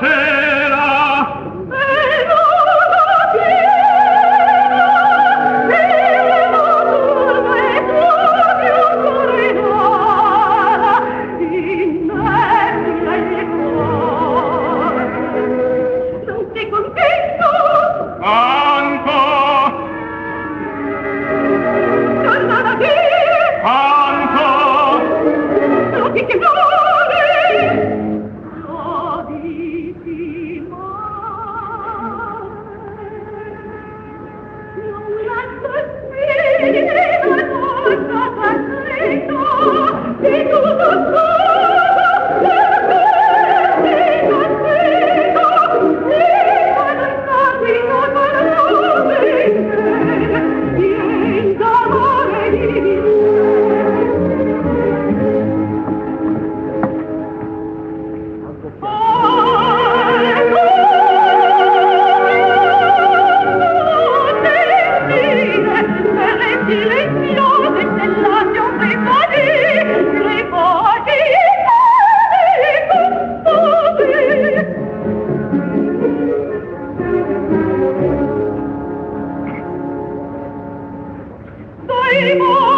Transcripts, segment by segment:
patera. Dai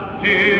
Grazie.